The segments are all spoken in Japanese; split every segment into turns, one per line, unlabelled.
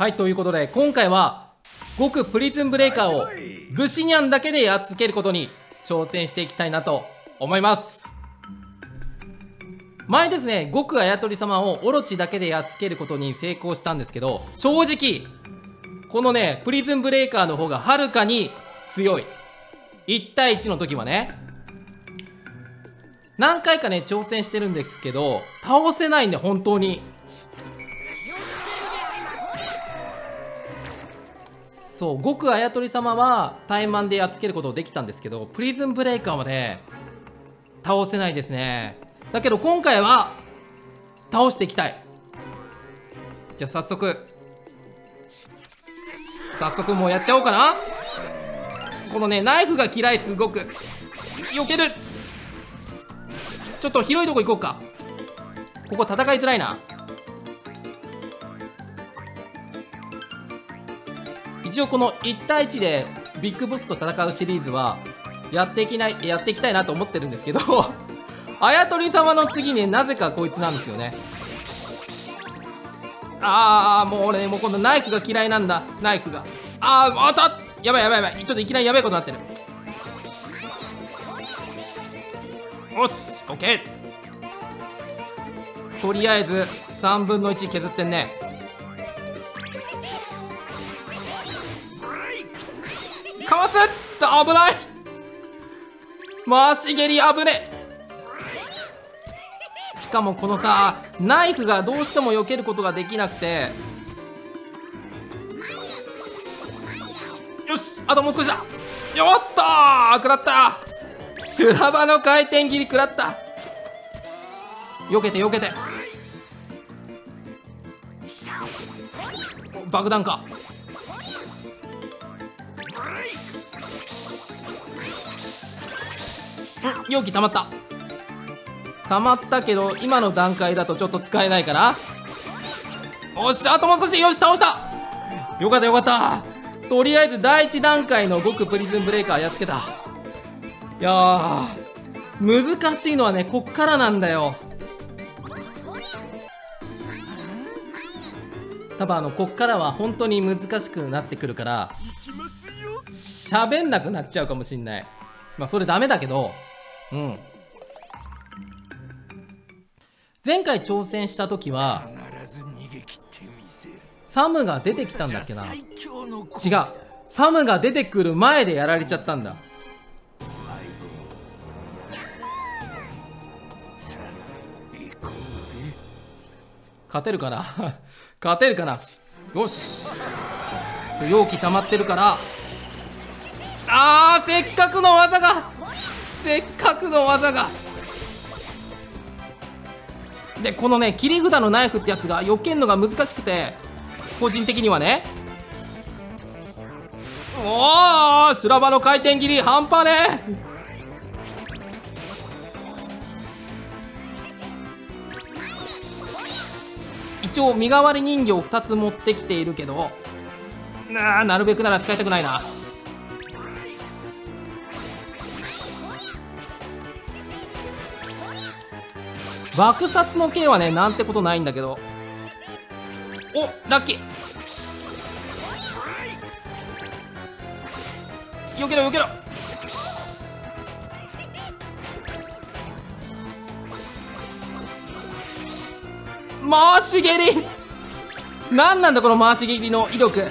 はいということで今回は極プリズンブレイカーをブシニャンだけでやっつけることに挑戦していきたいなと思います。前ですね極あやとり様をオロチだけでやっつけることに成功したんですけど正直このねプリズンブレイカーの方がはるかに強い。1対1の時はね何回かね挑戦してるんですけど倒せないんで本当にそう極あやとり様は怠慢でやっつけることできたんですけどプリズンブレイカーはね倒せないですね。だけど今回は倒していきたい。じゃあ早速。早速もうやっちゃおうかな。このねナイフが嫌いすごく。避ける。ちょっと広いとこ行こうか。ここ戦いづらいな。一応この1対1でビッグボスと戦うシリーズはやっていきないやっていきたいなと思ってるんですけどあやとり様の次になぜかこいつなんですよね。ああもう俺もう今度ナイフが嫌いなんだ。ナイフが。あああった！やばいやばいやばい。ちょっといきなりやばいことになってる。おっしオッケー。とりあえず3分の1削ってんね。危ない。回し蹴り危ねしかもこのさナイフがどうしても避けることができなくて。よしあともう少しだ。よっとー食らった。修羅場の回転切り食らった。避けて避けて。爆弾か。容器溜まった。溜まったけど今の段階だとちょっと使えないから。おっしあともう少し。よし倒した。よかったよかった。とりあえず第1段階の極プリズンブレイカーやっつけた。いやー難しいのはねこっからなんだよ。多分あのこっからは本当に難しくなってくるから。喋んなくなっちゃうかもしんない。まあそれダメだけど。うん。前回挑戦した時はサムが出てきたんだっけな。違う。サムが出てくる前でやられちゃったんだ。勝てるかな？勝てるかな？よし。容器溜まってるから。あーせっかくの技が。せっかくの技が。でこのね切り札のナイフってやつが避けんのが難しくて個人的にはね。おお修羅場の回転切り半端ね。一応身代わり人形2つ持ってきているけど。なあなるべくなら使いたくないな。爆殺の剣はねなんてことないんだけど。おラッキー。よけろよけろ。回し蹴り。何なんだこの回し蹴りの威力。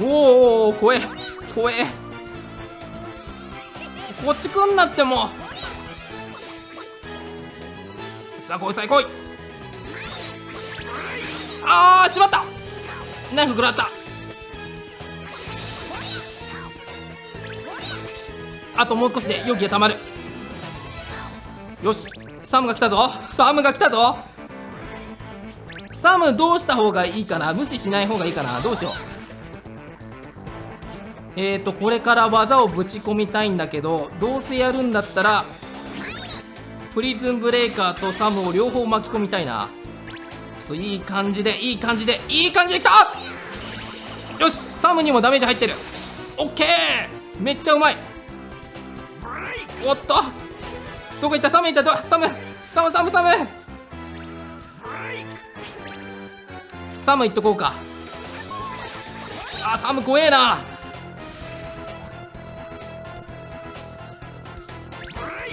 おーおお怖え。怖え。こっち来んなってもさあ来いさあ来い。あーしまった。ナイフ食らった。あともう少しで容器がたまる。よしサムが来たぞ。サムが来たぞ。サムどうした方がいいかな？無視しない方がいいかな？どうしよう。えーとこれから技をぶち込みたいんだけどどうせやるんだったらプリズンブレイカーとサムを両方巻き込みたいな。ちょっといい感じでいい感じでいい感じできた！よしサムにもダメージ入ってる。オッケー！めっちゃうまい。おっと！どこ行った？サム行った？サムサムサムサム！サムいっとこうか。あサム怖えな。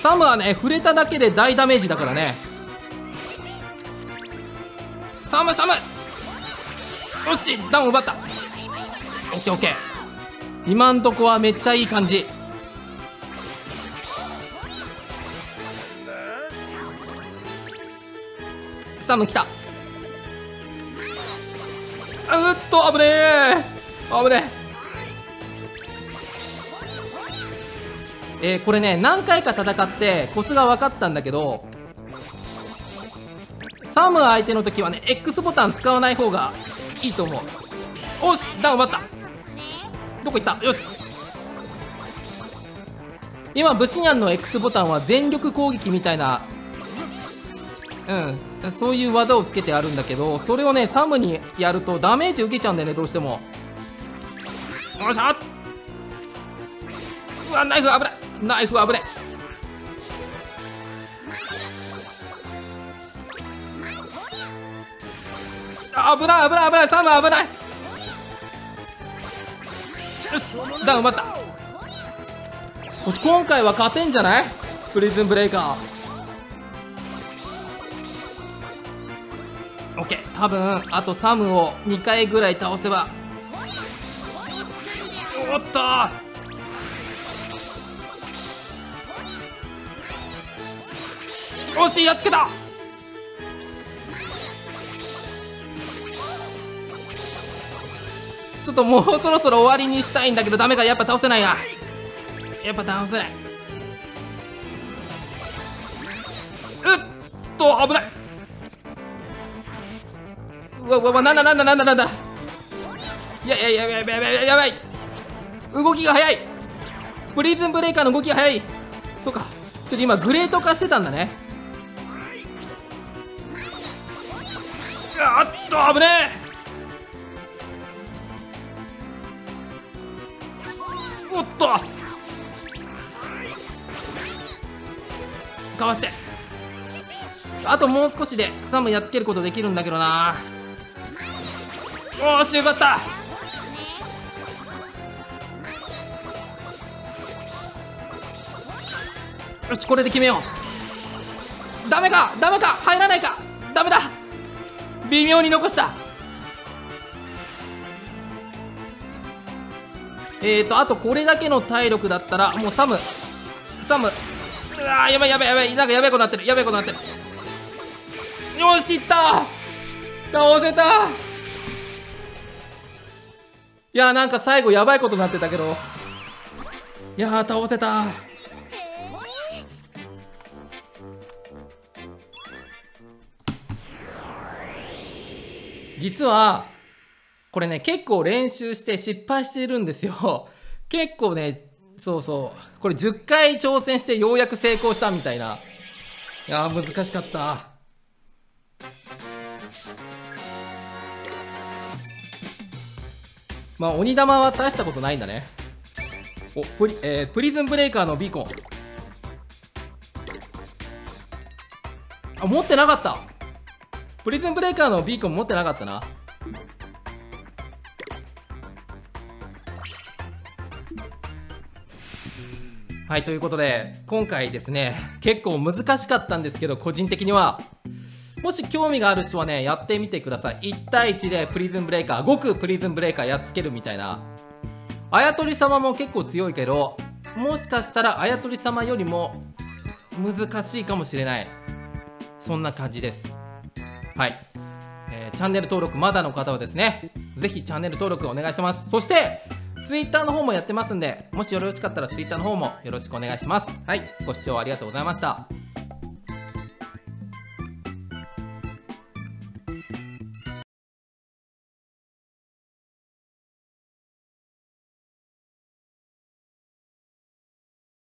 サムはね触れただけで大ダメージだからね。サムサム。よしダウン奪った。オッケーオッケー。今んとこはめっちゃいい感じ。サム来た。うっと危ねえ危ねええー、これね何回か戦ってコツが分かったんだけどサム相手の時はね X ボタン使わない方がいいと思う。おしダウン奪った。どこ行った？よし。今ブシニャンの X ボタンは全力攻撃みたいなうんそういう技をつけてあるんだけどそれをねサムにやるとダメージ受けちゃうんだよねどうしても。よっしゃ。うわナイフ危ない。ナイフ危ない危ない危ない危ないサム危ない。よしダウン奪った。よし今回は勝てんじゃない？プリズンブレイカー。オッケー。多分あとサムを2回ぐらい倒せば。おっと惜しいやっつけた。ちょっともうそろそろ終わりにしたいんだけどダメかやっぱ倒せないな。やっぱ倒せない。うっと危ない。うわうわなんだなんだなんだなんだ。いやいやいややばいやばいやばい動きが速いプリズンブレイカーの動きが速いそうかちょっと今グレート化してたんだねあっと危ねえおっと。かわして。あともう少しでサムやっつけることできるんだけどな。おーし奪った。よしこれで決めよう。ダメかダメか入らないか。ダメだ。微妙に残した。えーとあとこれだけの体力だったらもうサム。サム。うわやばいやばいやばい。なんかやばいことなってる。やばいことなってる。よしいった。倒せた。いやなんか最後やばいことになってたけど。いや倒せた。実はこれね結構練習して失敗してるんですよ。結構ねそうそう。これ10回挑戦してようやく成功したみたいな。いや難しかった。まあ鬼玉は大したことないんだね。おプリ,、えー、プリズンブレイカーのビーコン。あ持ってなかった。プリズンブレイカーのビーコン持ってなかったなはいということで今回ですね結構難しかったんですけど個人的にはもし興味がある人はね、やってみてください。1対1でプリズンブレイカー、5くプリズンブレイカーやっつけるみたいな。あやとり様も結構強いけど、もしかしたらあやとり様よりも難しいかもしれない。そんな感じです。はい。えー、チャンネル登録まだの方はですね、ぜひチャンネル登録お願いします。そして、Twitter の方もやってますんで、もしよろしかったら Twitter の方もよろしくお願いします。はい。ご視聴ありがとうございました。